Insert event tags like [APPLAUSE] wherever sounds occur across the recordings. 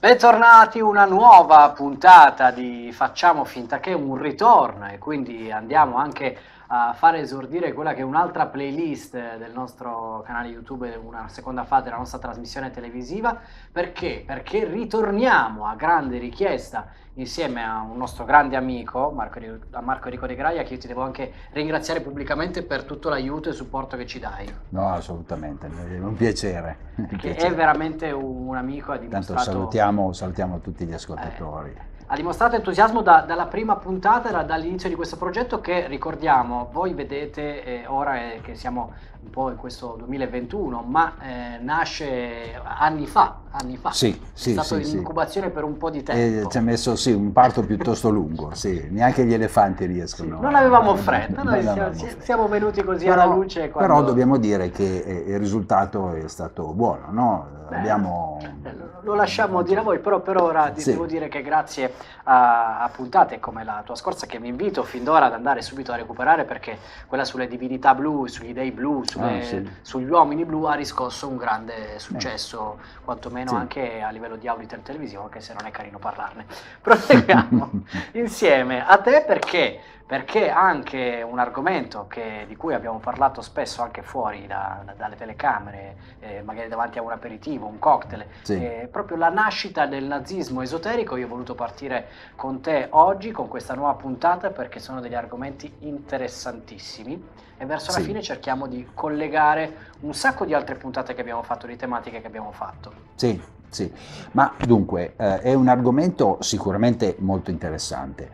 Bentornati, una nuova puntata di Facciamo finta che un ritorno e quindi andiamo anche a fare esordire quella che è un'altra playlist del nostro canale YouTube, una seconda fase della nostra trasmissione televisiva. Perché? Perché ritorniamo a grande richiesta insieme a un nostro grande amico, Marco, a Marco Enrico De Graia, che io ti devo anche ringraziare pubblicamente per tutto l'aiuto e il supporto che ci dai. No, assolutamente, è un piacere. Perché è veramente un amico, ha dimostrato... Tanto salutiamo, salutiamo tutti gli ascoltatori. Eh, ha dimostrato entusiasmo da, dalla prima puntata, da, dall'inizio di questo progetto che ricordiamo, voi vedete eh, ora eh, che siamo un po' in questo 2021, ma eh, nasce anni fa, anni fa. Sì, sì, È stato sì, in incubazione sì. per un po' di E tempo. ci ha messo sì, un parto piuttosto lungo, sì. neanche gli elefanti riescono. non avevamo fretta, Non noi siamo, fretta. siamo venuti così Però- alla luce. Quando... Però dobbiamo dire che eh, il risultato è stato buono, no? Beh, Abbiamo... eh, Lo lasciamo dire a voi, però per ora Sì. devo dire che grazie a, a puntate come la tua scorsa che vi invito fin d'ora ad andare subito a recuperare perché quella sulle divinità blu, sugli dei blu, sulle- Ah, sì. sugli uomini blu ha riscosso un grande successo, quantomeno Sì. anche a livello di auditor televisivo, anche se non è carino parlarne. [LAUGHS] Proseguiamo [LAUGHS] insieme a te perché perché anche un argomento che- di cui abbiamo parlato spesso anche fuori da- da- dalle telecamere, eh, magari davanti a un aperitivo, un cocktail, Sì. eh, proprio la nascita del nazismo esoterico, io ho voluto partire con te oggi con questa nuova puntata perché sono degli argomenti interessantissimi e verso la Sì. fine cerchiamo di collegare un sacco di altre puntate che abbiamo fatto, di tematiche che abbiamo fatto. Sì, sì. Ma dunque eh, è un argomento sicuramente molto interessante,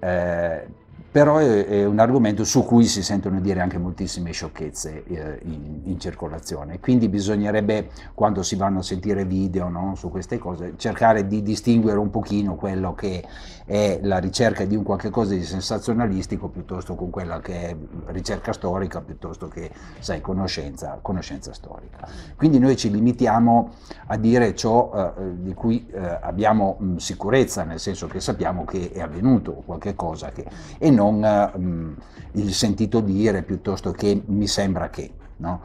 eh, però è, è un argomento su cui si sentono dire anche moltissime sciocchezze eh, in, in circolazione. Quindi bisognerebbe, quando si vanno a sentire video no, su queste cose, cercare di distinguere un pochino quello che è la ricerca di un qualche cosa di sensazionalistico piuttosto con quella che è ricerca storica piuttosto che, sai, conoscenza, conoscenza storica. Quindi noi ci limitiamo a dire ciò eh, di cui eh, abbiamo mh, sicurezza, nel senso che sappiamo che è avvenuto qualche cosa che, e eh, mh, il sentito dire piuttosto che mi sembra che. no?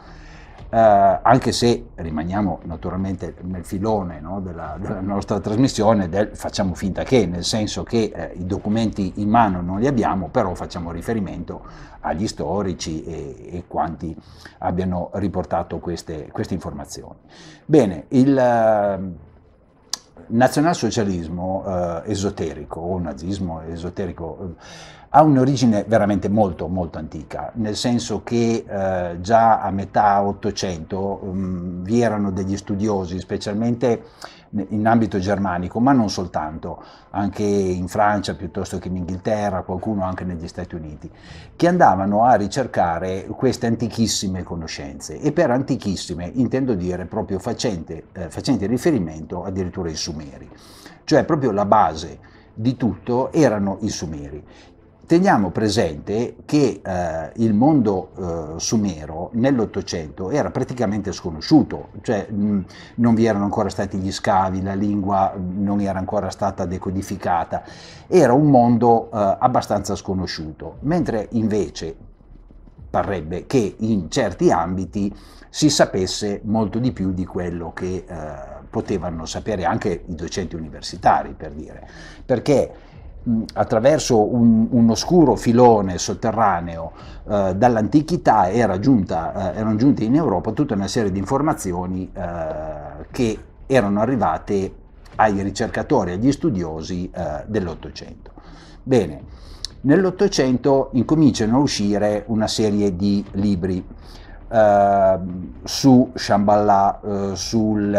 Eh, anche se rimaniamo naturalmente nel filone no, della, della nostra trasmissione del facciamo finta che, nel senso che eh, i documenti in mano non li abbiamo, però facciamo riferimento agli storici e, e quanti abbiano riportato queste, queste informazioni. Bene, il eh, nazionalsocialismo eh, esoterico o nazismo esoterico eh, ha un'origine veramente molto molto antica, nel senso che eh, già a metà Ottocento mm, vi erano degli studiosi, specialmente in ambito germanico, ma non soltanto, anche in Francia piuttosto che in Inghilterra, qualcuno anche negli Stati Uniti, che andavano a ricercare queste antichissime conoscenze e per antichissime intendo dire proprio facente, eh, facenti riferimento addirittura ai Sumeri, cioè proprio la base di tutto erano i Sumeri. Teniamo presente che eh, il mondo eh, sumero nell'Ottocento era praticamente sconosciuto, cioè mh, non vi erano ancora stati gli scavi, la lingua non era ancora stata decodificata, era un mondo eh, abbastanza sconosciuto, mentre invece parrebbe che in certi ambiti si sapesse molto di più di quello che eh, potevano sapere anche i docenti universitari, per dire, perché attraverso un, un oscuro filone sotterraneo eh, dall'antichità era giunta, eh, erano giunte in Europa tutta una serie di informazioni eh, che erano arrivate ai ricercatori, agli studiosi eh, dell'Ottocento. Bene, nell'Ottocento incominciano a uscire una serie di libri eh, su Shambhala, eh, sul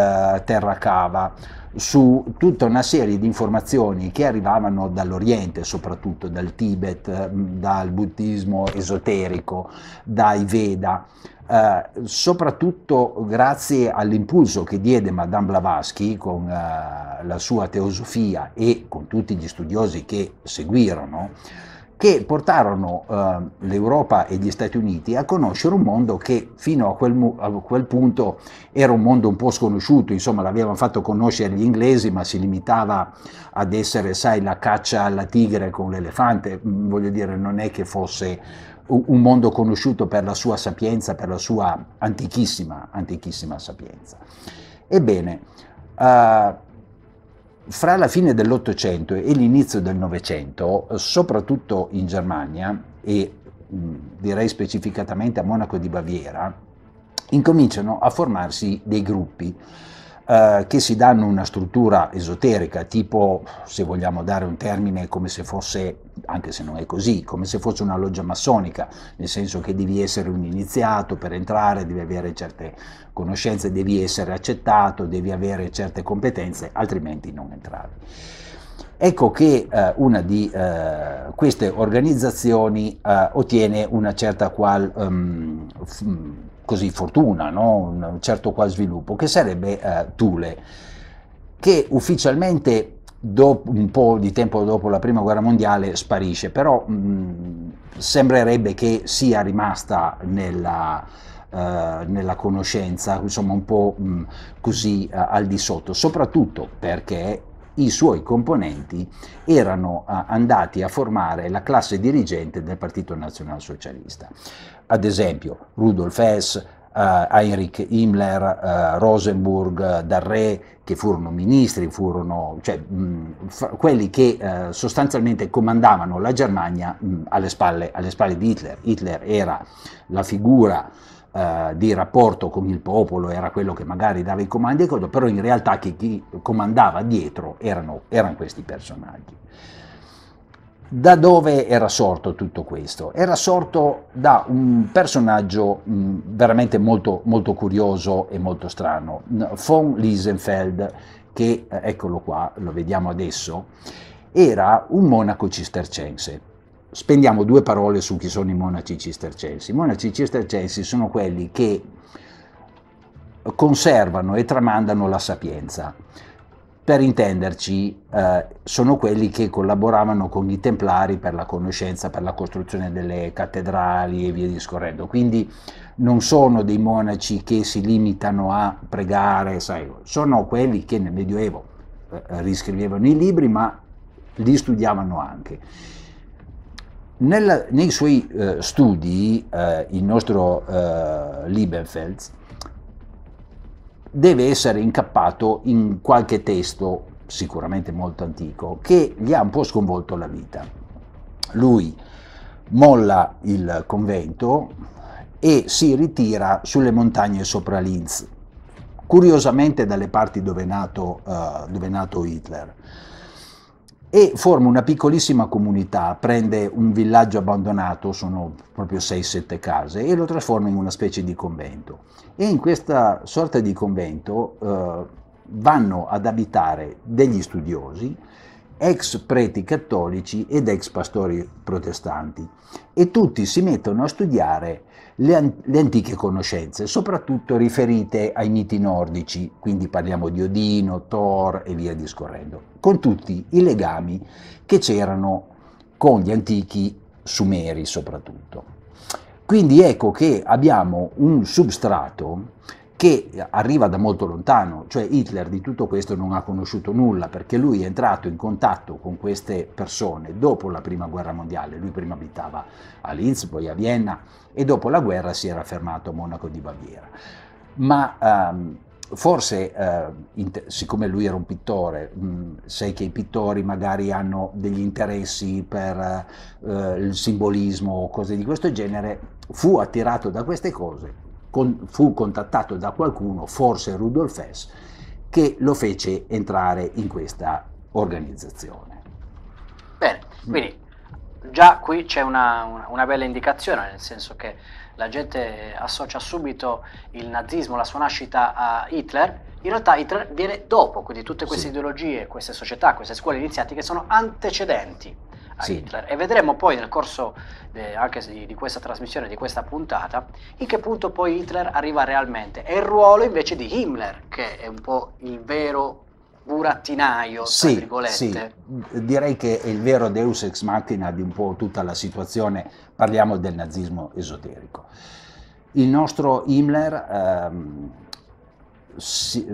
Terra Cava, su tutta una serie di informazioni che arrivavano dall'Oriente, soprattutto dal Tibet, eh, dal buddismo esoterico, dai Veda, eh, soprattutto grazie all'impulso che diede Madame Blavatsky con eh, la sua teosofia e con tutti gli studiosi che seguirono, che portarono eh, l'Europa e gli Stati Uniti a conoscere un mondo che fino a quel, a quel punto era un mondo un po' sconosciuto, insomma l'avevano fatto conoscere gli inglesi, ma si limitava ad essere, sai, la caccia alla tigre con l'elefante, Mm, voglio dire, non è che fosse un mondo conosciuto per la sua sapienza, per la sua antichissima, antichissima sapienza. Ebbene, eh, fra la fine dell'Ottocento e l'inizio del Novecento, soprattutto in Germania e direi specificatamente a Monaco di Baviera, incominciano a formarsi dei gruppi eh, che si danno una struttura esoterica, tipo, se vogliamo dare un termine, come se fosse, anche se non è così, come se fosse una loggia massonica, nel senso che devi essere un iniziato per entrare, devi avere certe conoscenze, devi essere accettato, devi avere certe competenze, altrimenti non entravi. Ecco che eh, una di eh, queste organizzazioni eh, ottiene una certa qual um, così fortuna, no? un certo qual sviluppo, che sarebbe eh, Thule, che ufficialmente dopo, un po' di tempo dopo la prima guerra mondiale sparisce, però mh, sembrerebbe che sia rimasta nella, uh, nella conoscenza, insomma un po' mh, così uh, al di sotto, soprattutto perché i suoi componenti erano andati a formare la classe dirigente del Partito Nazionalsocialista ad esempio Rudolf Hess, uh, Heinrich Himmler, uh, Rosenburg, Darré, che furono ministri, furono cioè, mh, quelli che uh, sostanzialmente comandavano la Germania mh, alle, spalle, alle, spalle, di Hitler. Hitler era la figura di rapporto con il popolo, era quello che magari dava i comandi, però in realtà chi, chi comandava dietro erano, erano questi personaggi. Da dove era sorto tutto questo? Era sorto da un personaggio mh, veramente molto, molto, curioso e molto strano, von Liesenfeld, che, eh, eccolo qua, lo vediamo adesso, era un monaco cistercense. Spendiamo due parole su chi sono i monaci cistercensi. I monaci cistercensi sono quelli che conservano e tramandano la sapienza per intenderci, eh, sono quelli che collaboravano con i templari per la conoscenza, per la costruzione delle cattedrali e via discorrendo. Quindi non sono dei monaci che si limitano a pregare, sai, sono quelli che nel Medioevo eh, riscrivevano i libri, ma li studiavano anche. Nel, nei suoi eh, studi, eh, il nostro eh, Liebenfels deve essere incappato in qualche testo, sicuramente molto antico, che gli ha un po' sconvolto la vita. Lui molla il convento e si ritira sulle montagne sopra Linz, curiosamente dalle parti dove è nato, uh, dove è nato Hitler e forma una piccolissima comunità, prende un villaggio abbandonato, sono proprio 6-7 case, e lo trasforma in una specie di convento. E in questa sorta di convento eh, vanno ad abitare degli studiosi, ex preti cattolici ed ex pastori protestanti, e tutti si mettono a studiare le, le, antiche conoscenze, soprattutto riferite ai miti nordici, quindi parliamo di Odino, Thor e via discorrendo, con tutti i legami che c'erano con gli antichi sumeri soprattutto. Quindi ecco che abbiamo un substrato che arriva da molto lontano, cioè Hitler di tutto questo non ha conosciuto nulla perché lui è entrato in contatto con queste persone dopo la prima guerra mondiale, lui prima abitava a Linz, poi a Vienna e dopo la guerra si era fermato a Monaco di Baviera. Ma um, forse, uh, siccome lui era un pittore, mh, mm, sai che i pittori magari hanno degli interessi per uh, il simbolismo o cose di questo genere, fu attirato da queste cose con, fu contattato da qualcuno, forse Rudolf Hess, che lo fece entrare in questa organizzazione. Bene, quindi già qui c'è una, una, bella indicazione, nel senso che la gente associa subito il nazismo, la sua nascita a Hitler, in realtà Hitler viene dopo, quindi tutte queste sì. ideologie, queste società, queste scuole iniziatiche sono antecedenti a sì. Hitler e vedremo poi nel corso de, anche di, di, questa trasmissione, di questa puntata, in che punto poi Hitler arriva realmente e il ruolo invece di Himmler, che è un po' il vero burattinaio, sì, tra virgolette. Sì. Direi che è il vero deus ex machina di un po' tutta la situazione, parliamo del nazismo esoterico. Il nostro Himmler ehm, si,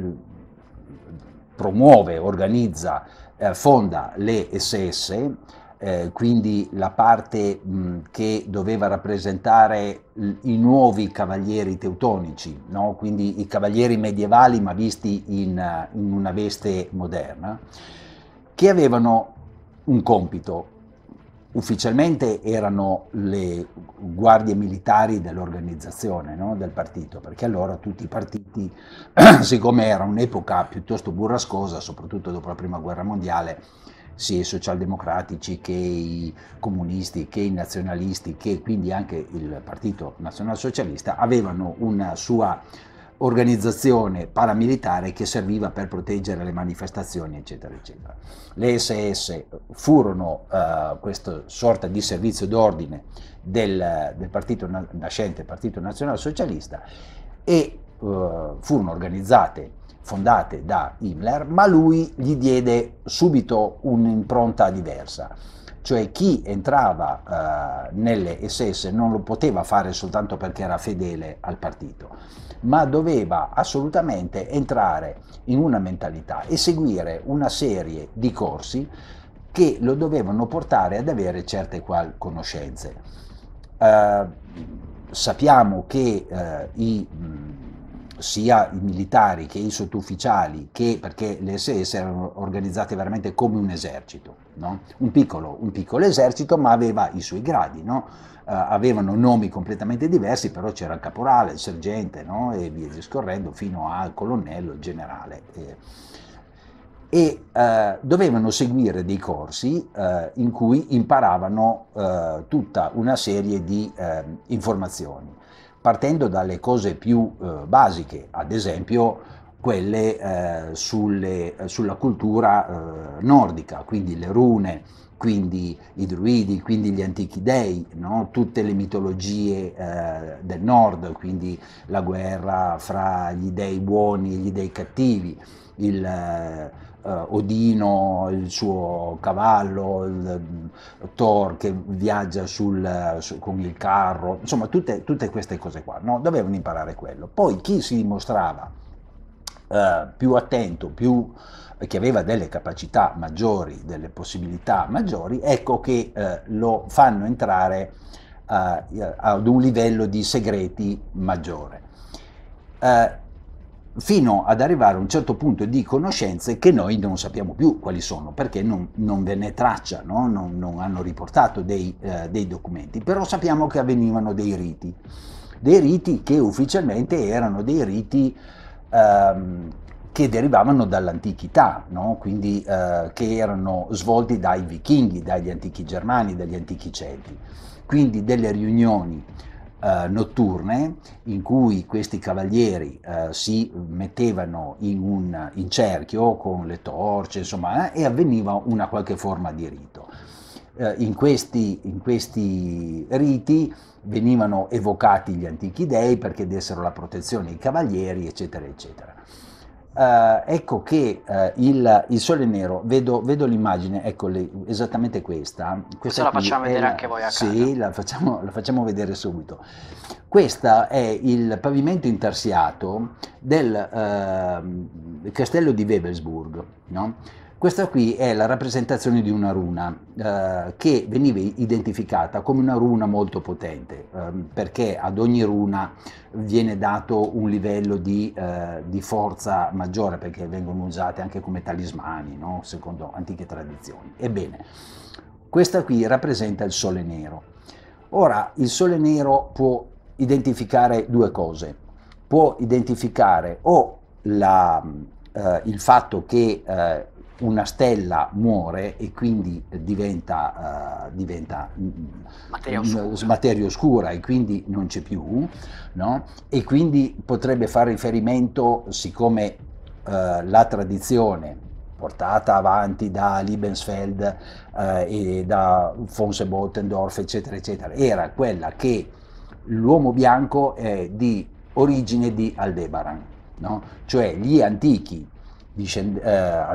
promuove, organizza, eh, fonda le SS, eh, quindi la parte mh, che doveva rappresentare i nuovi cavalieri teutonici, no? quindi i cavalieri medievali ma visti in, in una veste moderna, che avevano un compito. Ufficialmente erano le guardie militari dell'organizzazione no? del partito, perché allora tutti i partiti, [CLEARS THROAT] siccome era un'epoca piuttosto burrascosa, soprattutto dopo la prima guerra mondiale, sia i socialdemocratici che i comunisti, che i nazionalisti, che quindi anche il Partito Nazionalsocialista avevano una sua organizzazione paramilitare che serviva per proteggere le manifestazioni, eccetera, eccetera. Le SS furono uh, questa sorta di servizio d'ordine del, del partito nascente, Partito Nazionalsocialista, e uh, furono organizzate fondate da Himmler, ma lui gli diede subito un'impronta diversa, cioè chi entrava uh, nelle SS non lo poteva fare soltanto perché era fedele al partito, ma doveva assolutamente entrare in una mentalità e seguire una serie di corsi che lo dovevano portare ad avere certe qual conoscenze. Uh, sappiamo che uh, i sia i militari che i sottufficiali, che, perché le SS erano organizzate veramente come un esercito, no? un, piccolo, un, piccolo, esercito ma aveva i suoi gradi, no? uh, avevano nomi completamente diversi, però c'era il caporale, il sergente no? e via discorrendo fino al colonnello, il generale. Eh, e uh, dovevano seguire dei corsi uh, in cui imparavano tutta una serie di informazioni partendo dalle cose più eh, basiche, ad esempio quelle eh, sulle, sulla cultura eh, nordica, quindi le rune, quindi i druidi, quindi gli antichi dei, no? tutte le mitologie eh, del nord, quindi la guerra fra gli dei buoni e gli dei cattivi, il, eh, uh, Odino, il suo cavallo, il, Thor che viaggia sul, su, con il carro, insomma tutte, tutte queste cose qua, no? dovevano imparare quello. Poi chi si dimostrava uh, più attento, più, che aveva delle capacità maggiori, delle possibilità maggiori, ecco che uh, lo fanno entrare ad un livello di segreti maggiore fino ad arrivare a un certo punto di conoscenze che noi non sappiamo più quali sono, perché non, non ve ne traccia, no? non, non, hanno riportato dei, eh, dei, documenti, però sappiamo che avvenivano dei riti, dei riti che ufficialmente erano dei riti ehm, che derivavano dall'antichità, no? quindi eh, che erano svolti dai vichinghi, dagli antichi germani, dagli antichi celti, quindi delle riunioni eh, notturne in cui questi cavalieri eh, si mettevano in un in cerchio con le torce, insomma, eh, e avveniva una qualche forma di rito. Eh, in questi, in questi riti venivano evocati gli antichi dei perché dessero la protezione ai cavalieri, eccetera, eccetera. Uh, ecco che uh, il, il, Sole Nero, vedo, vedo l'immagine, ecco le, esattamente questa. Questa la facciamo vedere la, anche voi a casa. Sì, la facciamo, la facciamo, vedere subito. Questo è il pavimento intarsiato del uh, castello di Webelsburg, no? Questa qui è la rappresentazione di una runa eh, che veniva identificata come una runa molto potente, eh, perché ad ogni runa viene dato un livello di, eh, di, forza maggiore, perché vengono usate anche come talismani, no? secondo antiche tradizioni. Ebbene, questa qui rappresenta il sole nero. Ora, il sole nero può identificare due cose. Può identificare o la, eh, il fatto che eh, una stella muore e quindi diventa, uh, diventa materia, oscura. materia, oscura. e quindi non c'è più, no? e quindi potrebbe fare riferimento, siccome uh, la tradizione portata avanti da Liebensfeld uh, e da von Bottendorf, eccetera, eccetera, era quella che l'uomo bianco è di origine di Aldebaran, no? cioè gli antichi discend- eh,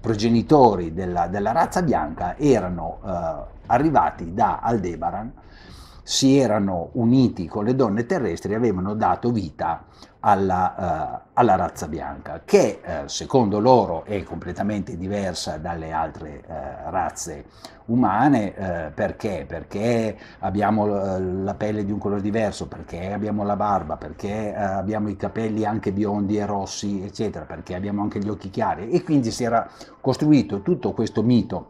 progenitori della, della, razza bianca erano eh, arrivati da Aldebaran si erano uniti con le donne terrestri e avevano dato vita alla, uh, alla razza bianca, che uh, secondo loro è completamente diversa dalle altre uh, razze umane, perché? Perché abbiamo la pelle di un colore diverso, perché abbiamo la barba, perché abbiamo i capelli anche biondi e rossi, eccetera, perché abbiamo anche gli occhi chiari e quindi si era costruito tutto questo mito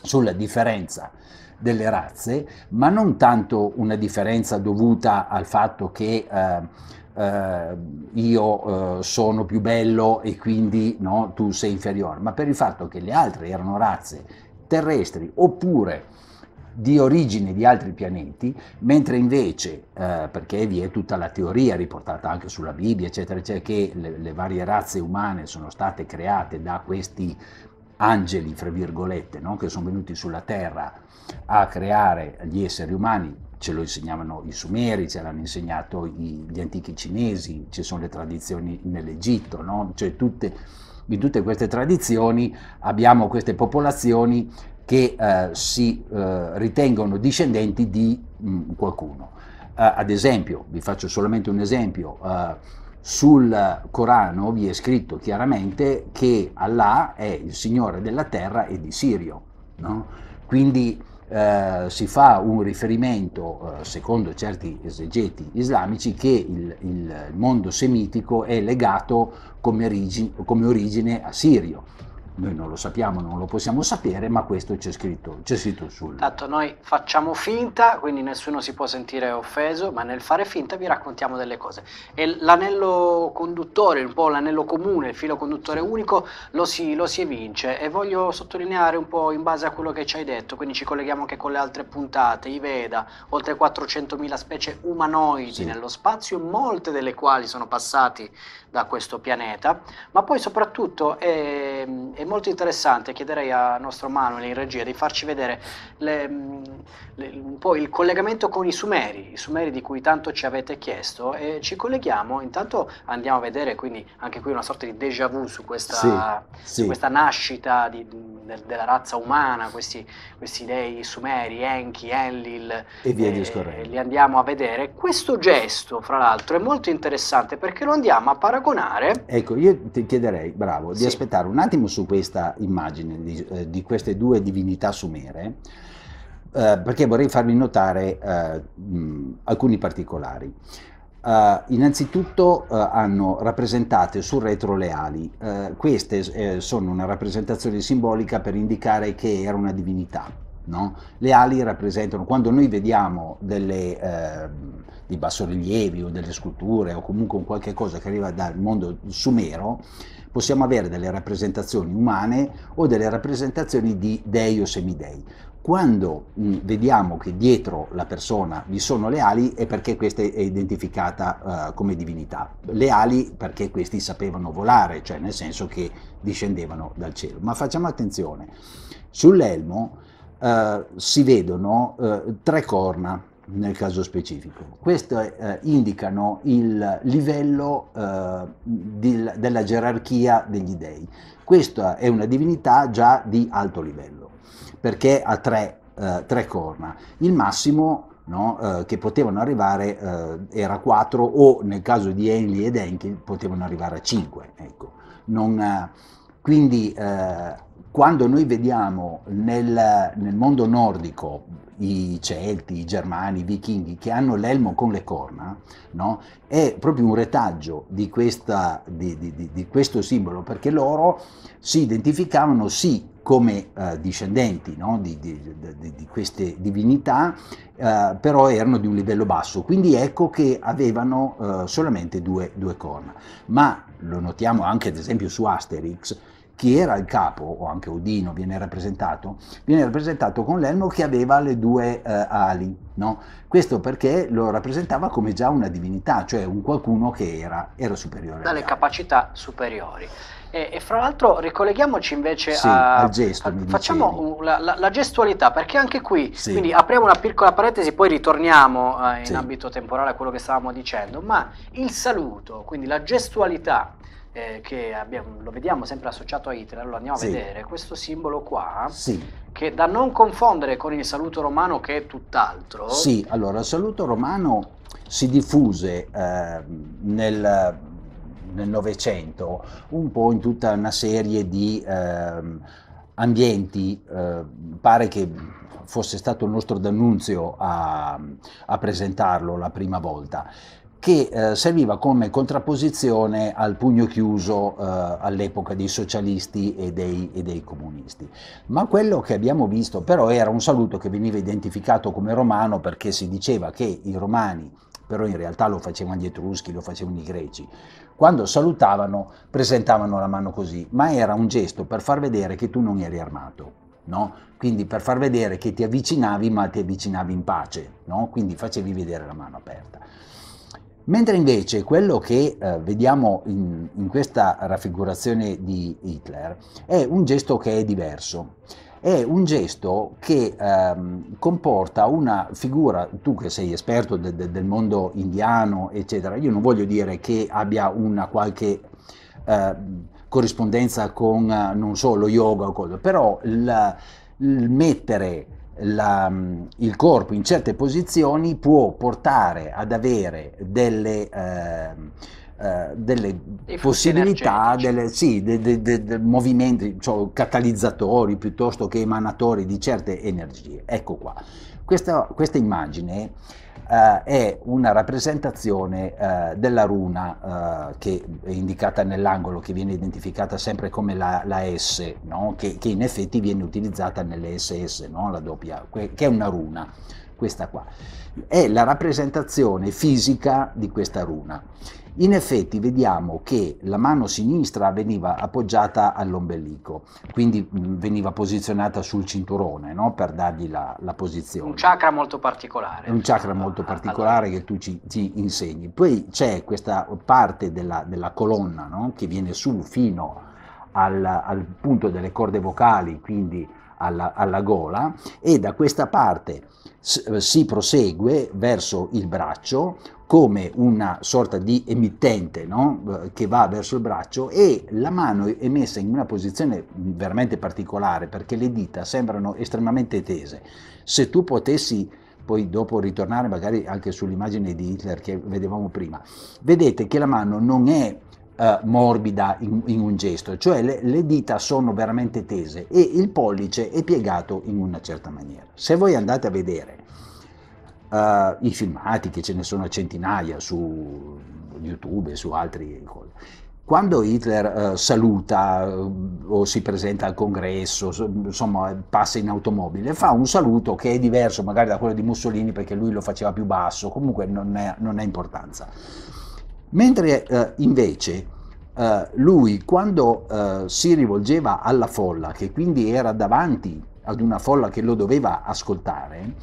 sulla differenza delle razze, ma non tanto una differenza dovuta al fatto che eh, eh, io eh, sono più bello e quindi no, tu sei inferiore, ma per il fatto che le altre erano razze terrestri oppure di origine di altri pianeti, mentre invece, eh, perché vi è tutta la teoria riportata anche sulla Bibbia, eccetera, eccetera, che le, le varie razze umane sono state create da questi angeli, fra virgolette, no? che sono venuti sulla Terra a creare gli esseri umani, ce lo insegnavano i Sumeri, ce l'hanno insegnato i, gli antichi cinesi, ci sono le tradizioni nell'Egitto, no? cioè tutte, in tutte queste tradizioni abbiamo queste popolazioni che eh, si eh, ritengono discendenti di mh, mm, qualcuno. Uh, ad esempio, vi faccio solamente un esempio, uh, sul Corano vi è scritto chiaramente che Allah è il Signore della terra e di Sirio. No? Quindi eh, si fa un riferimento, eh, secondo certi esegeti islamici, che il, il mondo semitico è legato come origine, come origine a Sirio noi non lo sappiamo, non lo possiamo sapere, ma questo c'è scritto, c'è scritto sul... Tanto noi facciamo finta, quindi nessuno si può sentire offeso, ma nel fare finta vi raccontiamo delle cose. E l'anello conduttore, un po' l'anello comune, il filo conduttore unico, lo si, lo si evince. E voglio sottolineare un po' in base a quello che ci hai detto, quindi ci colleghiamo anche con le altre puntate, i Veda, oltre 400.000 specie umanoidi sì. nello spazio, molte delle quali sono passati da questo pianeta, ma poi soprattutto è, è molto interessante, chiederei al nostro Manuel in regia di farci vedere le, le, un po' il collegamento con i Sumeri, i Sumeri di cui tanto ci avete chiesto e ci colleghiamo, intanto andiamo a vedere quindi anche qui una sorta di déjà vu su questa, sì, su sì. questa nascita di, de, della razza umana, questi, questi dei Sumeri, Enki, Enlil e via discorrendo. Li andiamo a vedere. Questo gesto, fra l'altro, è molto interessante perché lo andiamo a paragonare. Ecco, io ti chiederei, bravo, di sì. aspettare un attimo su questa immagine di, eh, di queste due divinità sumere, eh, perché vorrei farvi notare eh, mh, alcuni particolari. Uh, innanzitutto uh, hanno rappresentate sul retro le ali. Uh, queste sono una rappresentazione simbolica per indicare che era una divinità. No? Le ali rappresentano, quando noi vediamo delle, eh, dei bassorilievi o delle sculture o comunque un qualche cosa che arriva dal mondo sumero, possiamo avere delle rappresentazioni umane o delle rappresentazioni di dei o semidei. Quando mh, vediamo che dietro la persona vi sono le ali è perché questa è identificata uh, come divinità. Le ali perché questi sapevano volare, cioè nel senso che discendevano dal cielo. Ma facciamo attenzione, sull'elmo uh, si vedono uh, tre corna nel caso specifico. Queste eh, indicano il livello eh, di, della gerarchia degli dei. Questa è una divinità già di alto livello, perché ha tre, eh, tre corna. Il massimo no, eh, che potevano arrivare eh, era 4 o nel caso di Enli ed Enki potevano arrivare a 5. Ecco. Non, eh, quindi quando noi vediamo nel, nel, mondo nordico i Celti, i Germani, i Vichinghi che hanno l'elmo con le corna, no? è proprio un retaggio di, questa, di, di, di, questo simbolo perché loro si identificavano sì come uh, discendenti no? di, queste divinità, uh, però erano di un livello basso, quindi ecco che avevano uh, solamente due, due corna. Ma lo notiamo anche ad esempio su Asterix, chi era il capo, o anche Odino viene rappresentato, viene rappresentato con l'elmo che aveva le due eh, ali. No? Questo perché lo rappresentava come già una divinità, cioè un qualcuno che era, era superiore. Dalle capacità superiori. E, e, fra l'altro ricolleghiamoci invece sì, a, al gesto. A, facciamo la, la, la, gestualità, perché anche qui, sì. quindi apriamo una piccola parentesi, poi ritorniamo eh, in sì. ambito temporale a quello che stavamo dicendo, ma il saluto, quindi la gestualità eh, che abbiamo, lo vediamo sempre associato a Hitler, lo andiamo a sì. vedere, questo simbolo qua, sì. che da non confondere con il saluto romano che è tutt'altro. Sì, allora il saluto romano si diffuse eh, nel Novecento un po' in tutta una serie di eh, ambienti, eh, pare che fosse stato il nostro D'Annunzio a, a presentarlo la prima volta, che eh, serviva come contrapposizione al pugno chiuso eh, all'epoca dei socialisti e dei, e dei, comunisti. Ma quello che abbiamo visto però era un saluto che veniva identificato come romano perché si diceva che i romani, però in realtà lo facevano gli etruschi, lo facevano i greci, quando salutavano presentavano la mano così, ma era un gesto per far vedere che tu non eri armato. No? Quindi per far vedere che ti avvicinavi, ma ti avvicinavi in pace, no? quindi facevi vedere la mano aperta. Mentre invece quello che eh, vediamo in, in, questa raffigurazione di Hitler è un gesto che è diverso, è un gesto che ehm, comporta una figura, tu che sei esperto de, de, del mondo indiano, eccetera, io non voglio dire che abbia una qualche eh, corrispondenza con eh, non solo yoga o cosa, però il, il mettere la, il corpo in certe posizioni può portare ad avere delle, eh, eh, delle possibilità, delle, sì, de, de, de, de, movimenti, cioè catalizzatori piuttosto che emanatori di certe energie. Ecco qua. Questa, questa immagine eh, è una rappresentazione eh, della runa eh, che è indicata nell'angolo, che viene identificata sempre come la, la S, no? che, che, in effetti viene utilizzata nelle SS, no? la doppia, che è una runa, questa qua. È la rappresentazione fisica di questa runa. In effetti vediamo che la mano sinistra veniva appoggiata all'ombelico, quindi veniva posizionata sul cinturone no? per dargli la, la, posizione. Un chakra molto particolare. Un chakra molto particolare allora. che tu ci, ci, insegni. Poi c'è questa parte della, della colonna no? che viene su fino al, al, punto delle corde vocali, quindi alla, alla gola, e da questa parte si prosegue verso il braccio come una sorta di emittente no? che va verso il braccio e la mano è messa in una posizione veramente particolare perché le dita sembrano estremamente tese. Se tu potessi poi dopo ritornare magari anche sull'immagine di Hitler che vedevamo prima, vedete che la mano non è eh, morbida in, in, un gesto, cioè le, le, dita sono veramente tese e il pollice è piegato in una certa maniera. Se voi andate a vedere uh, i filmati, che ce ne sono centinaia su YouTube e su altri. Quando Hitler uh, saluta uh, o si presenta al congresso, insomma passa in automobile, fa un saluto che è diverso magari da quello di Mussolini perché lui lo faceva più basso, comunque non, ha importanza. Mentre uh, invece lui quando si rivolgeva alla folla, che quindi era davanti ad una folla che lo doveva ascoltare,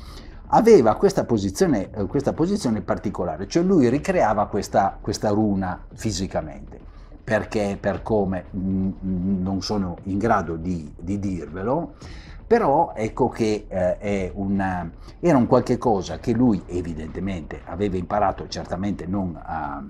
aveva questa posizione, eh, questa posizione particolare, cioè lui ricreava questa, questa runa fisicamente perché per come mh, non sono in grado di, di dirvelo, però ecco che eh, una, era un qualche cosa che lui evidentemente aveva imparato certamente non a,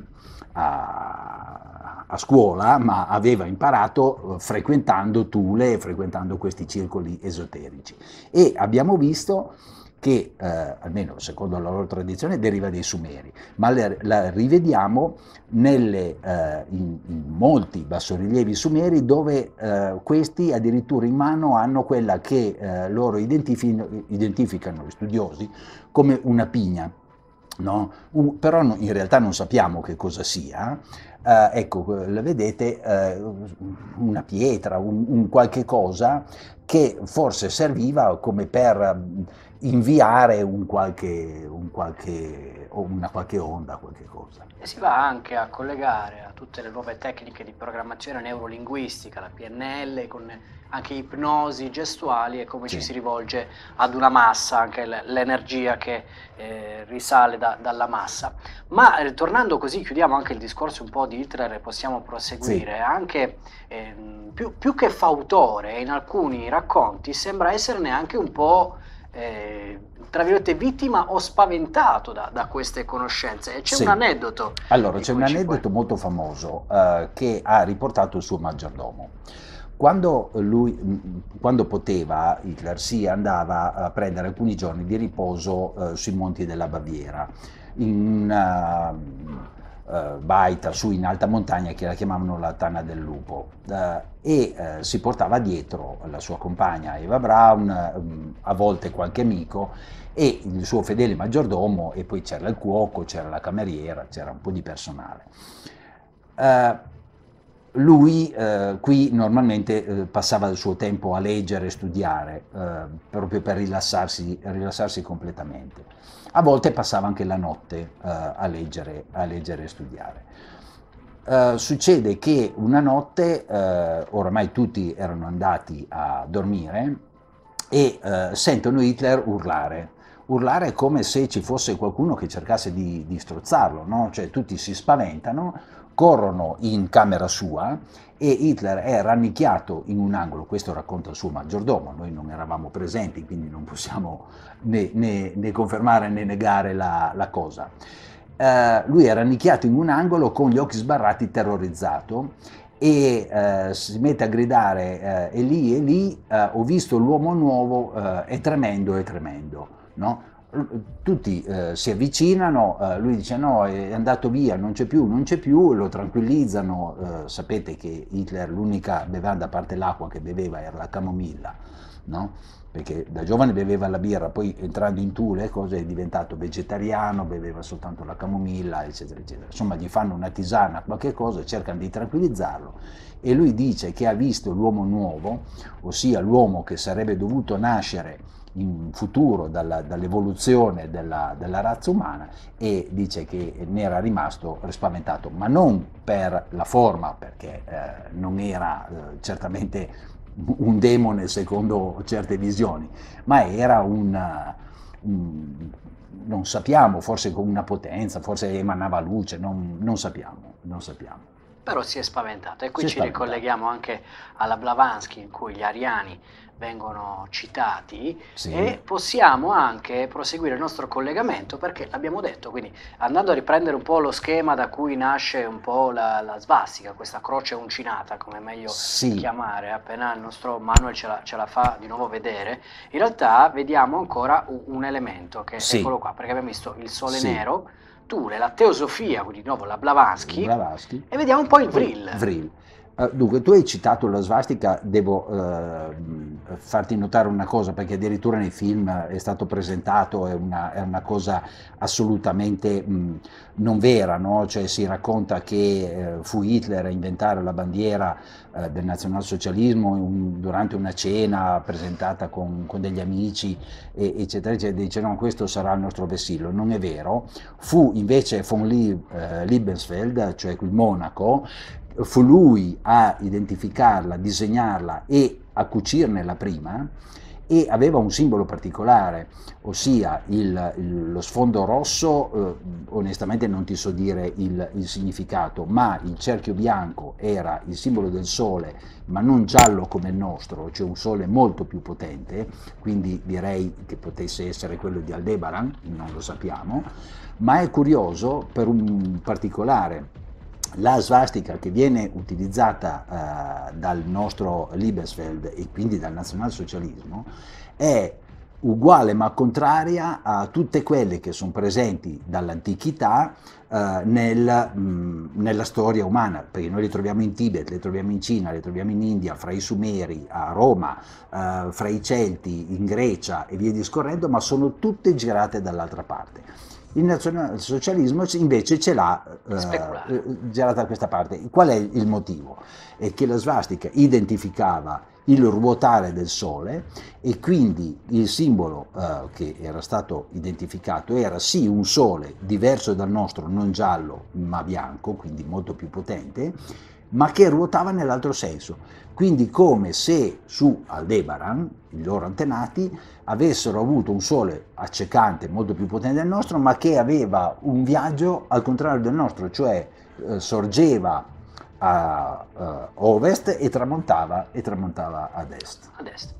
a, a scuola, ma aveva imparato eh, frequentando Tule frequentando questi circoli esoterici. E abbiamo visto che eh, almeno secondo la loro tradizione deriva dei Sumeri, ma la, la rivediamo nelle, eh, in, in, molti bassorilievi sumeri dove eh, questi addirittura in mano hanno quella che eh, loro identificano, identificano, gli studiosi, come una pigna. No? Un, però no, in realtà non sappiamo che cosa sia, Uh, ecco, la vedete, uh, una pietra, un, un, qualche cosa che forse serviva come per inviare un qualche, un qualche, una qualche onda, qualche cosa. E si va anche a collegare a tutte le nuove tecniche di programmazione neurolinguistica, la PNL, con anche ipnosi gestuali e come sì. ci si rivolge ad una massa, anche l'energia che eh, risale da, dalla massa. Ma eh, tornando così, chiudiamo anche il discorso un po' di Hitler e possiamo proseguire, sì. anche eh, più, più, che fautore in alcuni racconti sembra esserne anche un po' eh, tra virgolette vittima o spaventato da, da queste conoscenze. E c'è Sì. un aneddoto. Allora, c'è un aneddoto puoi- molto famoso eh, che ha riportato il suo maggiordomo. Quando lui, mh, quando poteva, Hitler si andava a prendere alcuni giorni di riposo eh, sui monti della Baviera, in una eh, baita su in alta montagna che la chiamavano la Tana del Lupo eh, e eh, si portava dietro la sua compagna Eva Braun, mh, a volte qualche amico e il suo fedele maggiordomo e poi c'era il cuoco, c'era la cameriera, c'era un po' di personale. Lui eh, qui normalmente eh, passava il suo tempo a leggere e studiare, eh, proprio per rilassarsi, rilassarsi completamente. A volte passava anche la notte eh, a, leggere, a leggere e studiare. Eh, succede che una notte, eh, oramai tutti erano andati a dormire, e sentono Hitler urlare. Urlare come se ci fosse qualcuno che cercasse di, di strozzarlo, no? Cioè tutti si spaventano, corrono in camera sua e Hitler è rannicchiato in un angolo, questo racconta il suo maggiordomo, noi non eravamo presenti, quindi non possiamo né, né- né confermare né negare la, la cosa. Eh, lui è rannicchiato in un angolo con gli occhi sbarrati, terrorizzato, e eh, si mette a gridare eh, e lì e lì eh, ho visto l'uomo nuovo, eh, è tremendo, è tremendo. No? Tutti eh, si avvicinano, eh, lui dice no, è andato via, non c'è più, non c'è più, lo tranquillizzano, eh, sapete che Hitler l'unica bevanda a parte l'acqua che beveva era la camomilla, no? perché da giovane beveva la birra, poi entrando in Tule cose, è diventato vegetariano, beveva soltanto la camomilla, eccetera, eccetera. Insomma, gli fanno una tisana, qualche cosa, cercano di tranquillizzarlo e lui dice che ha visto l'uomo nuovo, ossia l'uomo che sarebbe dovuto nascere in futuro dalla- dall'evoluzione della, della razza umana e dice che ne era rimasto spaventato, ma non per la forma, perché eh, non era eh, certamente un demone secondo certe visioni, ma era un, non sappiamo, forse con una potenza, forse emanava luce, non, non sappiamo, non sappiamo. Però si è spaventato e qui Si ci ricolleghiamo anche alla Blavatsky in cui gli ariani vengono citati Sì. e possiamo anche proseguire il nostro collegamento perché l'abbiamo detto, quindi andando a riprendere un po' lo schema da cui nasce un po' la, la svastica, questa croce uncinata come meglio Sì. chiamare, appena il nostro Manuel ce la, ce la fa di nuovo vedere, in realtà vediamo ancora un, un elemento che Sì. è quello qua, perché abbiamo visto il sole Sì. Thule, la teosofia, quindi di nuovo la Blavatsky, Blavatsky. e vediamo un po' il Vril. Vril. Eh, dunque, tu hai citato la svastica, devo eh, farti notare una cosa, perché addirittura nei film è stato presentato, è una, è una cosa assolutamente mh, non vera, no? Cioè si racconta che eh, fu Hitler a inventare la bandiera eh, del nazionalsocialismo un- durante una cena presentata con, con degli amici, e- eccetera, eccetera, dice no, questo sarà il nostro vessillo. Non è vero, fu invece von Lie- eh, Liebensfeld, cioè il monaco, fu lui a identificarla, disegnarla e a cucirne la prima e aveva un simbolo particolare, ossia il- il- lo sfondo rosso, eh, onestamente non ti so dire il, il significato, ma il cerchio bianco era il simbolo del sole, ma non giallo come il nostro, cioè un sole molto più potente, quindi direi che potesse essere quello di Aldebaran, non lo sappiamo, ma è curioso per un particolare la svastica che viene utilizzata eh, dal nostro Liebesfeld e quindi dal nazionalsocialismo è uguale ma contraria a tutte quelle che sono presenti dall'antichità eh, nel, mh, nella storia umana, perché noi le troviamo in Tibet, le troviamo in Cina, le troviamo in India, fra i Sumeri, a Roma, eh, fra i Celti, in Grecia e via discorrendo, ma sono tutte girate dall'altra parte. Il nazionalsocialismo invece ce l'ha eh, eh, girata da questa parte. Qual è il motivo? È che la svastica identificava il ruotare del Sole e quindi il simbolo eh, che era stato identificato era sì un Sole diverso dal nostro, non giallo ma bianco, quindi molto più potente, ma che ruotava nell'altro senso. Quindi come se su Aldebaran, i loro antenati, avessero avuto un sole accecante molto più potente del nostro, ma che aveva un viaggio al contrario del nostro, cioè eh, sorgeva a eh, ovest e tramontava, e tramontava ad est. Ad est.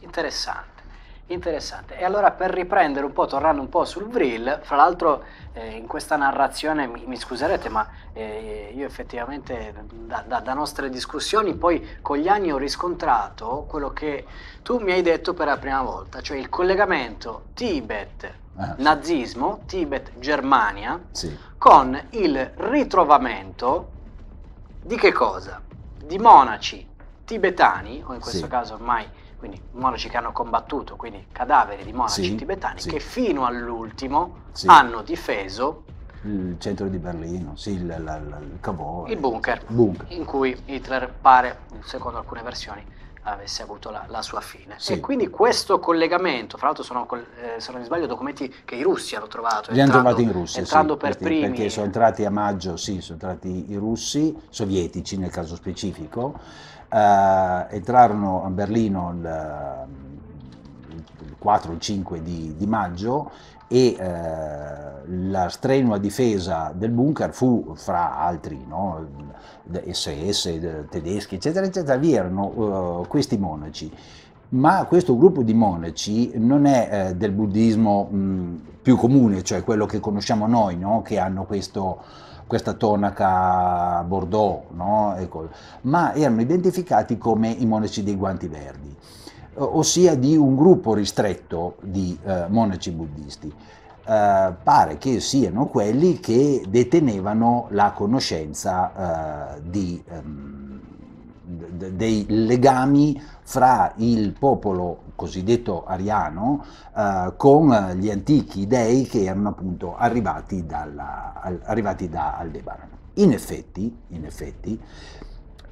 Interessante. Interessante. E allora per riprendere un po', tornando un po' sul Vril, fra l'altro eh, in questa narrazione, mi, mi scuserete, ma eh, io effettivamente da, da, da, nostre discussioni poi con gli anni ho riscontrato quello che tu mi hai detto per la prima volta, cioè il collegamento Tibet-nazismo, eh, Tibet-Germania, sì. con il ritrovamento di che cosa? Di monaci tibetani, o in questo sì. caso ormai quindi monaci che hanno combattuto, quindi cadaveri di monaci sì, tibetani sì. che fino all'ultimo sì. hanno difeso il centro di Berlino, sì, il, il, il cavò, il bunker, bunker, in cui Hitler pare, secondo alcune versioni, avesse avuto la, la sua fine. Sì. E quindi questo collegamento, fra l'altro sono, eh, se non mi sbaglio, documenti che i russi hanno trovato. Li hanno trovati in Russia, entrando sì, per perché, primi. Perché sono entrati a maggio, sì, sono entrati i russi, sovietici nel caso specifico, eh, entrarono a Berlino il, il 4 o il 5 di, di maggio e eh, la strenua difesa del bunker fu fra altri, no? SS, tedeschi, eccetera, eccetera, vi erano uh, questi monaci. Ma questo gruppo di monaci non è eh, del buddismo mh, più comune, cioè quello che conosciamo noi, no? che hanno questo, questa tonaca bordeaux, no? ecco. ma erano identificati come i monaci dei guanti verdi, ossia di un gruppo ristretto di eh, monaci buddisti. Eh, pare che siano quelli che detenevano la conoscenza eh, di, ehm, dei legami fra il popolo cosiddetto ariano eh, con gli antichi dei che erano appunto arrivati, dalla, arrivati da Aldebaran. In effetti, in effetti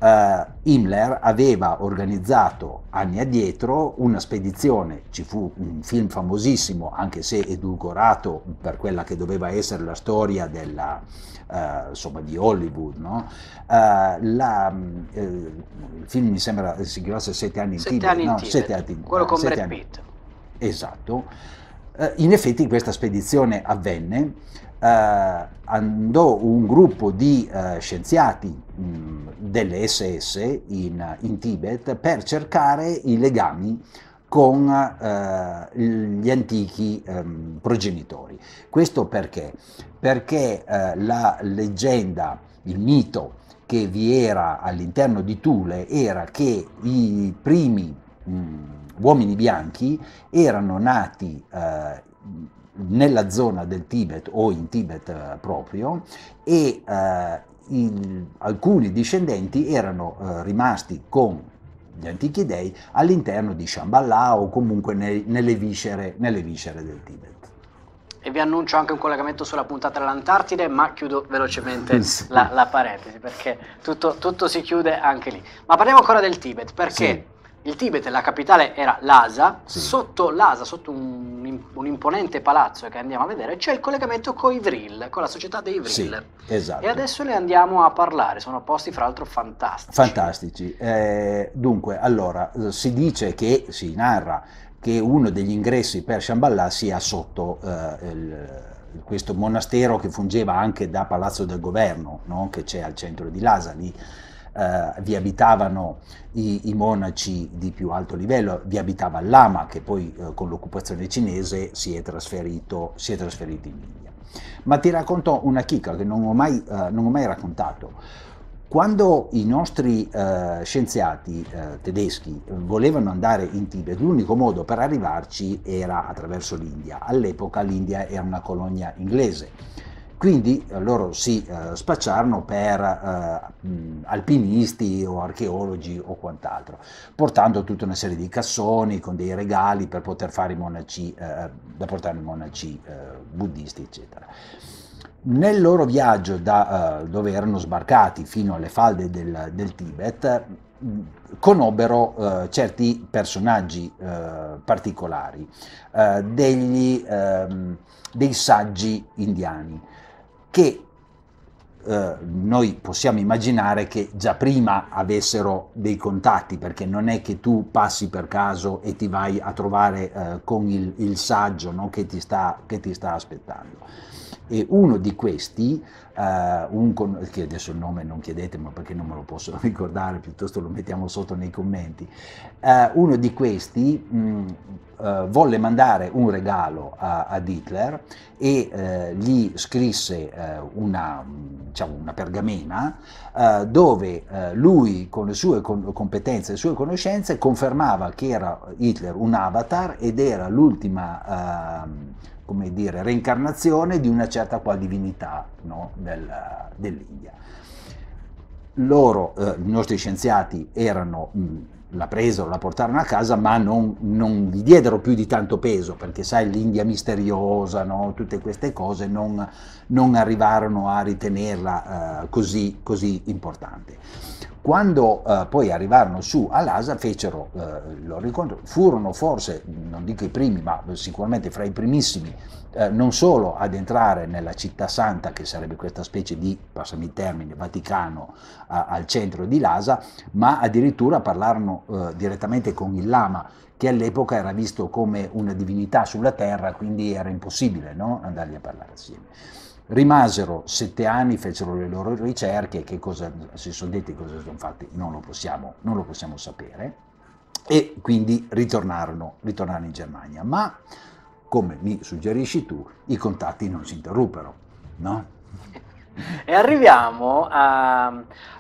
Uh, Himmler aveva organizzato anni addietro una spedizione, ci fu un film famosissimo, anche se edulcorato per quella che doveva essere la storia della, uh, insomma, di Hollywood. No? Uh, la, il film mi sembra si chiamasse Sette anni in Sette Tibet, anni in Tibet. Sette anni, quello con Brad Pitt. Esatto. in effetti questa spedizione avvenne eh, andò un gruppo di eh, scienziati mh, delle SS in, in, Tibet per cercare i legami con eh, gli antichi ehm, progenitori. Questo perché? Perché eh, la leggenda, il mito che vi era all'interno di Thule era che i primi mh, uomini bianchi erano nati eh, nella zona del Tibet o in Tibet eh, proprio e eh, il, alcuni discendenti erano eh, rimasti con gli antichi dei all'interno di Shambhala o comunque nei, nelle, viscere, nelle viscere del Tibet. E vi annuncio anche un collegamento sulla puntata dell'Antartide, ma chiudo velocemente [LAUGHS] sì. la, la, parentesi perché tutto, tutto, si chiude anche lì. Ma parliamo ancora del Tibet perché sì il Tibet, la capitale era Lhasa, sì. sotto Lhasa, sotto un, un, imponente palazzo che andiamo a vedere, c'è il collegamento con i Vril, con la società dei Vril. Sì, esatto. E adesso ne andiamo a parlare, sono posti fra l'altro fantastici. Fantastici. Eh, dunque, allora, si dice che, si narra che uno degli ingressi per Shambhala sia sotto eh, il, questo monastero che fungeva anche da palazzo del governo, no? che c'è al centro di Lhasa, lì eh, vi abitavano i, i, monaci di più alto livello, vi abitava il Lama che poi eh, con l'occupazione cinese si è, trasferito, si è trasferito in India. Ma ti racconto una chicca che non ho mai, eh, non ho mai raccontato. Quando i nostri eh, scienziati eh, tedeschi volevano andare in Tibet, l'unico modo per arrivarci era attraverso l'India. All'epoca l'India era una colonia inglese quindi eh, loro si eh, spacciarono per eh, alpinisti o archeologi o quant'altro, portando tutta una serie di cassoni con dei regali per poter fare i monaci, eh, da portare i monaci eh, buddisti, eccetera. Nel loro viaggio da dove erano sbarcati fino alle falde del, del Tibet, conobbero uh, certi personaggi uh, particolari, degli, ehm, dei saggi indiani che eh, noi possiamo immaginare che già prima avessero dei contatti, perché non è che tu passi per caso e ti vai a trovare eh, con il, il saggio no, che, ti sta, che, ti sta, aspettando. E uno di questi, eh, un, che adesso il nome non chiedetemi perché non me lo posso [LAUGHS] ricordare, piuttosto lo mettiamo sotto nei commenti, eh, uno di questi mh, eh, volle mandare un regalo a, ad Hitler e eh, gli scrisse eh, una, diciamo, una, pergamena eh, dove eh, lui con le sue competenze e le sue conoscenze confermava che era Hitler un avatar ed era l'ultima ehm, come reincarnazione di una certa qual divinità no, del, dell'India. Loro, eh, i nostri scienziati, erano mh, la presero, la portarono a casa, ma non, non, gli diedero più di tanto peso, perché sai, l'India misteriosa, no? tutte queste cose non, non arrivarono a ritenerla uh, così, così, importante. Quando uh, poi arrivarono su a Lhasa, fecero il loro incontro, furono forse, non dico i primi, ma sicuramente fra i primissimi eh, non solo ad entrare nella città santa, che sarebbe questa specie di, passami il termine, Vaticano al centro di Lhasa, ma addirittura parlarono eh, direttamente con il Lama, che all'epoca era visto come una divinità sulla terra, quindi era impossibile no? andargli a parlare assieme. Rimasero sette anni, fecero le loro ricerche, che cosa si sono detti, cosa sono fatti, non lo possiamo, non lo possiamo sapere, e quindi ritornarono, ritornarono in Germania. Ma come mi suggerisci tu, i contatti non si interruppero, no? E arriviamo a,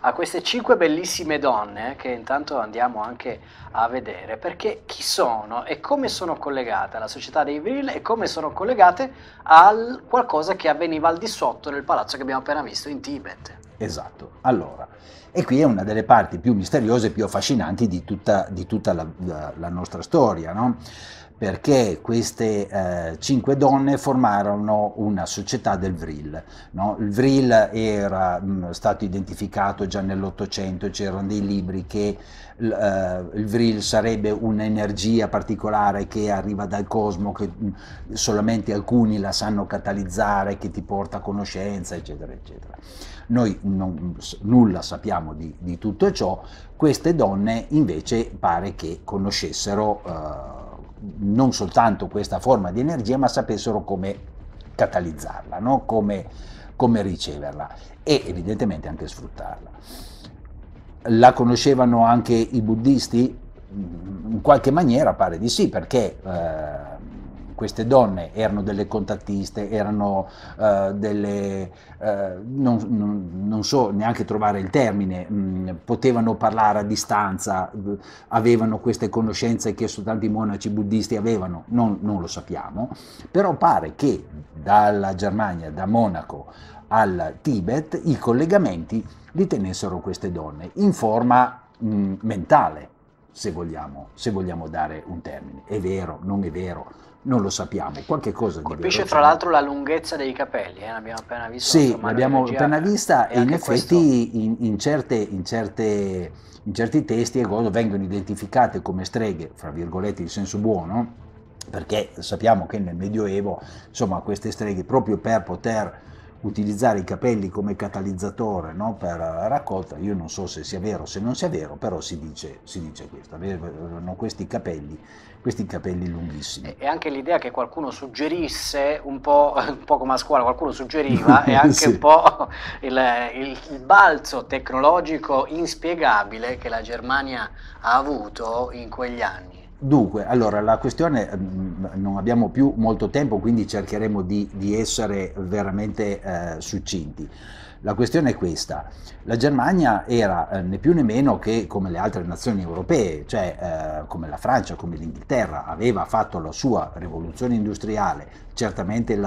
a, queste cinque bellissime donne che intanto andiamo anche a vedere, perché chi sono e come sono collegate alla società dei Vril e come sono collegate a qualcosa che avveniva al di sotto nel palazzo che abbiamo appena visto in Tibet. Esatto, allora, e qui è una delle parti più misteriose e più affascinanti di tutta, di tutta la, la, la nostra storia, no? Perché queste eh, cinque donne formarono una società del Vril. No? Il Vril era mh, mm, stato identificato già nell'Ottocento, c'erano dei libri che eh, il Vril sarebbe un'energia particolare che arriva dal cosmo, che mh, mm, solamente alcuni la sanno catalizzare, che ti porta a conoscenza, eccetera, eccetera. Noi non, nulla sappiamo di, di, tutto ciò, queste donne invece pare che conoscessero eh, non soltanto questa forma di energia, ma sapessero come catalizzarla, no? come, come riceverla e evidentemente anche sfruttarla. La conoscevano anche i buddisti? In qualche maniera pare di sì, perché eh, queste donne erano delle contattiste, erano uh, delle, uh, non, non, non, so neanche trovare il termine, mh, mm, potevano parlare a distanza, avevano queste conoscenze che soltanto i monaci buddisti avevano, non, non lo sappiamo, però pare che dalla Germania, da Monaco al Tibet, i collegamenti li tenessero queste donne in forma mh, mm, mentale, se vogliamo, se vogliamo dare un termine. È vero, non è vero, non lo sappiamo, qualche cosa di Colpisce fra l'altro la lunghezza dei capelli, eh? l'abbiamo appena vista. Sì, l'abbiamo appena vista e, in effetti in, in, certe, in, certe, in, certi testi e cose vengono identificate come streghe, fra virgolette in senso buono, perché sappiamo che nel Medioevo, insomma, queste streghe proprio per poter utilizzare i capelli come catalizzatore no, per la raccolta, io non so se sia vero o se non sia vero, però si dice, si dice questo, avevano questi capelli, questi capelli lunghissimi. E anche l'idea che qualcuno suggerisse, un po', [LAUGHS] un po come a scuola, qualcuno suggeriva, [LAUGHS] e anche sì. un po' il, il balzo tecnologico inspiegabile che la Germania ha avuto in quegli anni. Dunque, allora la questione, mm, non abbiamo più molto tempo, quindi cercheremo di, di essere veramente eh, succinti. La questione è questa, la Germania era eh, né più né meno che come le altre nazioni europee, cioè eh, come la Francia, come l'Inghilterra, aveva fatto la sua rivoluzione industriale, certamente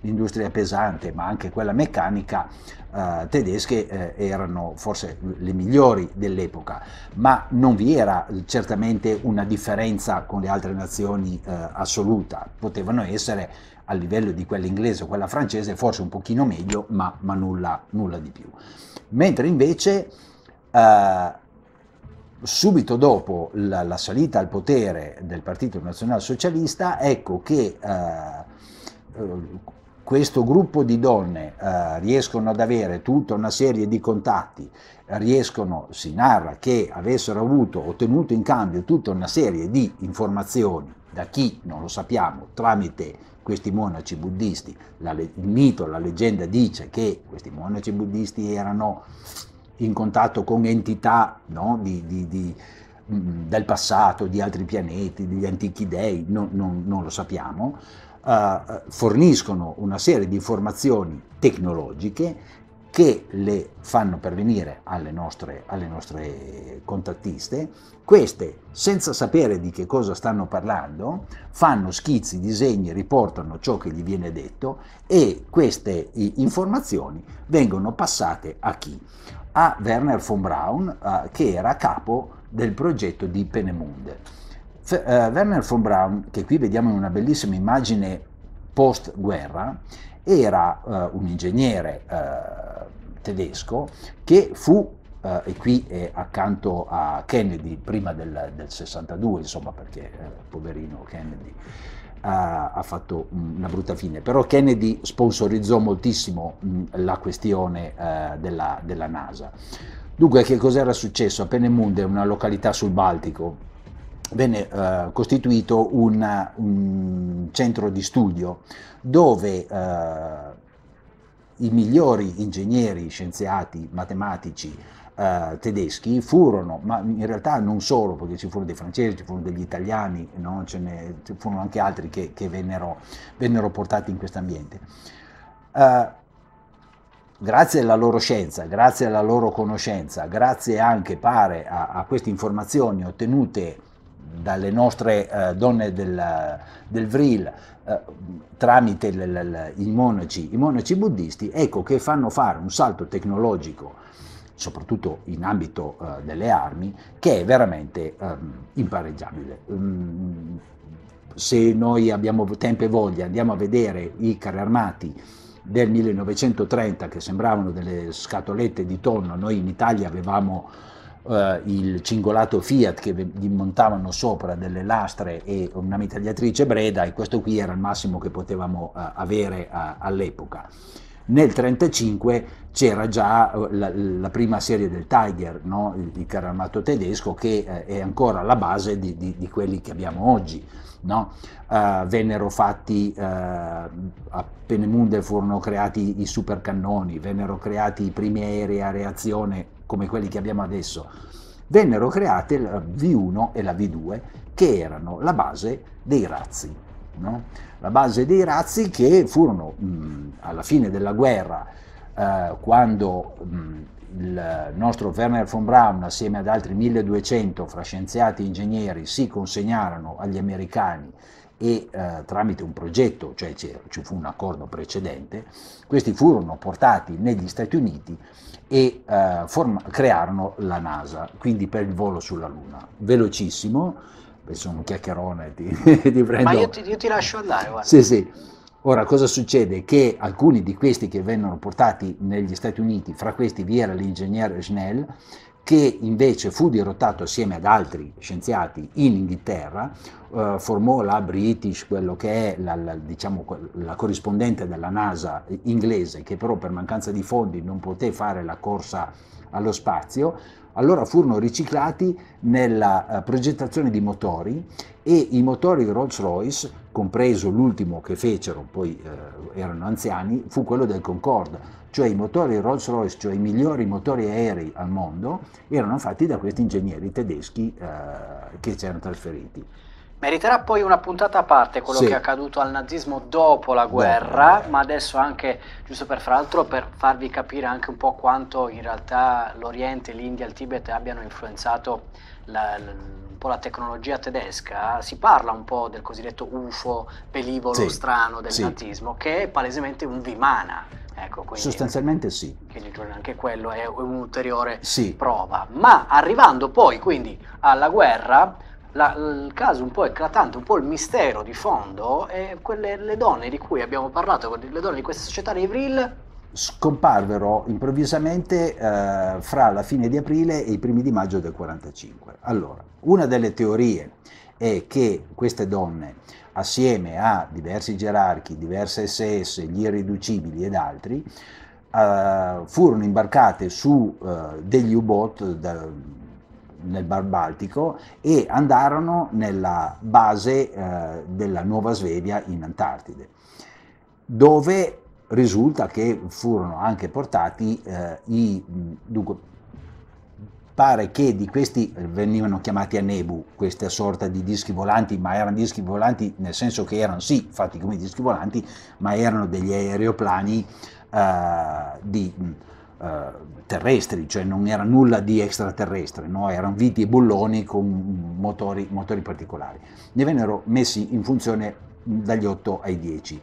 l'industria pesante ma anche quella meccanica eh, tedesche eh, erano forse le migliori dell'epoca, ma non vi era certamente una differenza con le altre nazioni eh, assoluta, potevano essere a livello di quella inglese o quella francese forse un pochino meglio, ma, ma nulla, nulla, di più. Mentre invece eh, subito dopo la, la, salita al potere del Partito Nazionalsocialista, ecco che eh, questo gruppo di donne eh, riescono ad avere tutta una serie di contatti, riescono, si narra che avessero avuto, ottenuto in cambio tutta una serie di informazioni da chi, non lo sappiamo, tramite questi monaci buddisti. La, il mito, la leggenda dice che questi monaci buddisti erano in contatto con entità no? di, di, di, mh, del passato, di altri pianeti, degli antichi dei, non, non, non lo sappiamo, eh, forniscono una serie di informazioni tecnologiche che le fanno pervenire alle nostre, alle nostre contattiste, queste senza sapere di che cosa stanno parlando fanno schizzi, disegni, riportano ciò che gli viene detto e queste informazioni vengono passate a chi? A Werner von Braun eh, che era capo del progetto di Penemunde. F- eh, Werner von Braun, che qui vediamo in una bellissima immagine post guerra, era uh, un ingegnere uh, tedesco che fu, uh, e qui è accanto a Kennedy prima del, del 62, insomma perché poverino Kennedy ha fatto una brutta fine, però Kennedy sponsorizzò moltissimo mh, la questione della, della, NASA. Dunque che cos'era successo? A Penemunde, una località sul Baltico, venne eh, costituito un, un, centro di studio dove eh, i migliori ingegneri, scienziati, matematici eh, tedeschi furono, ma in realtà non solo, perché ci furono dei francesi, ci furono degli italiani, no? ce ne ci furono anche altri che, che vennero, vennero, portati in questo ambiente. Uh, grazie alla loro scienza, grazie alla loro conoscenza, grazie anche, pare, a, a queste informazioni ottenute dalle nostre eh, donne del, del Vril eh, tramite l, l, i, monaci, i monaci buddisti, ecco che fanno fare un salto tecnologico soprattutto in ambito uh, delle armi, che è veramente um, impareggiabile. Um, se noi abbiamo tempo e voglia, andiamo a vedere i carri armati del 1930 che sembravano delle scatolette di tonno, noi in Italia avevamo eh, il cingolato Fiat che gli montavano sopra delle lastre e una mitragliatrice Breda e questo qui era il massimo che potevamo eh, avere eh, all'epoca. Nel 1935 c'era già eh, la, la, prima serie del Tiger, no? il, il carro armato tedesco, che eh, è ancora la base di, di, di quelli che abbiamo oggi. No? Uh, vennero fatti uh, a Penemunde furono creati i supercannoni, vennero creati i primi aerei a reazione come quelli che abbiamo adesso, vennero create la V1 e la V2 che erano la base dei razzi. No? La base dei razzi che furono mh, alla fine della guerra, eh, quando mh, il nostro Werner von Braun assieme ad altri 1200 fra scienziati e ingegneri si consegnarono agli americani e eh, tramite un progetto, cioè ci fu un accordo precedente, questi furono portati negli Stati Uniti e eh, form- crearono la NASA, quindi per il volo sulla Luna. Velocissimo, sono un chiacchierone, ti, [LAUGHS] ti prendo... Ma io ti, io ti lascio andare, guarda. Sì, sì. Ora cosa succede? Che alcuni di questi che vennero portati negli Stati Uniti, fra questi vi era l'ingegnere Schnell, che invece fu dirottato assieme ad altri scienziati in Inghilterra, eh, formò la British, quello che è la, la, diciamo, la, corrispondente della NASA inglese, che però per mancanza di fondi non poté fare la corsa allo spazio, allora furono riciclati nella uh, progettazione di motori e i motori Rolls-Royce, compreso l'ultimo che fecero, poi uh, erano anziani, fu quello del Concorde cioè i motori Rolls-Royce, cioè i migliori motori aerei al mondo, erano fatti da questi ingegneri tedeschi eh, che si erano trasferiti. Meriterà poi una puntata a parte quello sì. che è accaduto al nazismo dopo la guerra, dopo. ma adesso anche, giusto per fra l'altro, per farvi capire anche un po' quanto in realtà l'Oriente, l'India, il Tibet abbiano influenzato la, la, un po' la tecnologia tedesca, si parla un po' del cosiddetto UFO, velivolo sì. strano del sì. nazismo, che è palesemente un Vimana Ecco, Sostanzialmente sì. anche quello è un'ulteriore prova. Ma arrivando poi quindi alla guerra, la, il caso un po' eclatante, un po' il mistero di fondo, è quelle le donne di cui abbiamo parlato, le donne di questa società dei Vril scomparvero improvvisamente eh, fra la fine di aprile e i primi di maggio del 45. Allora, una delle teorie è che queste donne assieme a diversi gerarchi, diverse SS, gli irriducibili ed altri, eh, furono imbarcate su eh, degli U-boat nel Bar Baltico e andarono nella base eh, della Nuova Svevia in Antartide, dove risulta che furono anche portati eh, i, dunque, pare che di questi eh, venivano chiamati a Nebu, questa sorta di dischi volanti, ma erano dischi volanti nel senso che erano sì fatti come dischi volanti, ma erano degli aeroplani uh, di, terrestri, cioè non era nulla di extraterrestre, no? erano viti e bulloni con motori, motori particolari. Ne vennero messi in funzione dagli 8 ai 10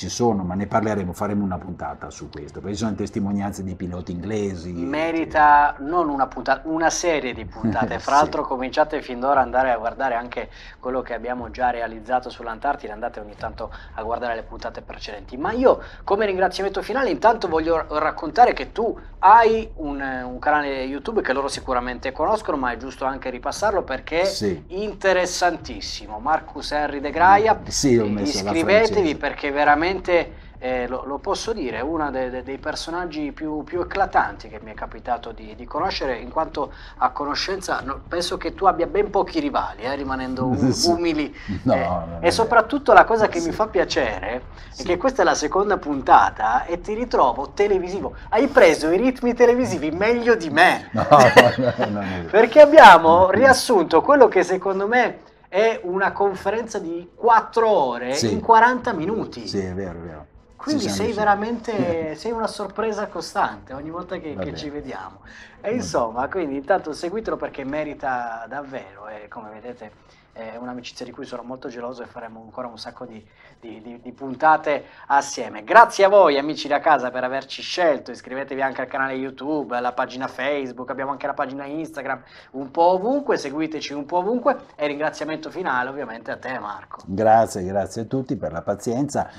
ci sono, ma ne parleremo, faremo una puntata su questo, perché ci sono testimonianze di piloti inglesi. Merita non una puntata, una serie di puntate. [LAUGHS] Fra sì. l'altro cominciate fin d'ora ad andare a guardare anche quello che abbiamo già realizzato sull'Antartide, andate ogni tanto a guardare le puntate precedenti. Ma io come ringraziamento finale intanto voglio raccontare che tu hai un, un canale YouTube che loro sicuramente conoscono, ma è giusto anche ripassarlo perché sì. è interessantissimo. Marcus Henry De Graia, sì, iscrivetevi perché veramente veramente, eh, lo, lo, posso dire, uno de, de, dei personaggi più, più, eclatanti che mi è capitato di, di conoscere, in quanto a conoscenza no, penso che tu abbia ben pochi rivali, eh, rimanendo um, [LAUGHS] umili. No, eh, e soprattutto la cosa che sì. mi fa piacere sì. è che questa è la seconda puntata e ti ritrovo televisivo. Hai preso i ritmi televisivi meglio di me. [LAUGHS] Perché abbiamo riassunto quello che secondo me è una conferenza di 4 ore sì. in 40 minuti. Sì, è vero, è vero. Quindi sei vicini. veramente [LAUGHS] sei una sorpresa costante ogni volta che, che ci vediamo. E insomma, quindi intanto seguitelo perché merita davvero e come vedete è un'amicizia di cui sono molto geloso e faremo ancora un sacco di, di, di, di, puntate assieme. Grazie a voi amici da casa per averci scelto, iscrivetevi anche al canale YouTube, alla pagina Facebook, abbiamo anche la pagina Instagram, un po' ovunque, seguiteci un po' ovunque e ringraziamento finale ovviamente a te Marco. Grazie, grazie a tutti per la pazienza.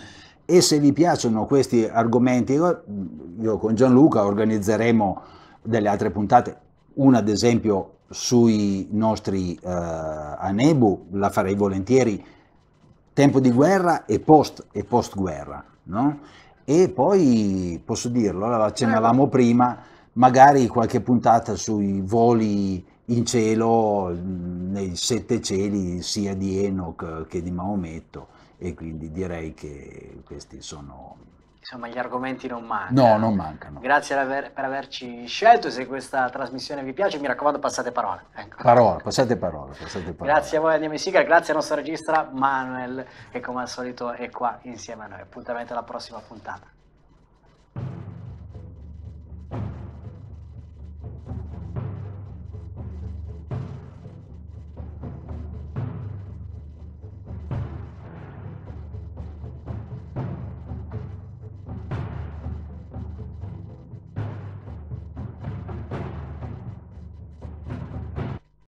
E se vi piacciono questi argomenti, io, con Gianluca organizzeremo delle altre puntate, una ad esempio sui nostri uh, Anebu, la farei volentieri, tempo di guerra e post, e post guerra, no? E poi, posso dirlo, accennavamo prima, magari qualche puntata sui voli in cielo, nei sette cieli, sia di Enoch che di Maometto, e quindi direi che questi sono insomma gli argomenti non mancano. No, non mancano. Grazie per, aver, per averci scelto se questa trasmissione vi piace mi raccomando passate parole. Ecco. Parola, passate parole, passate parole. Grazie a voi andiamo in sigla, grazie al nostro regista Manuel che come al solito è qua insieme a noi. Appuntamento alla prossima puntata.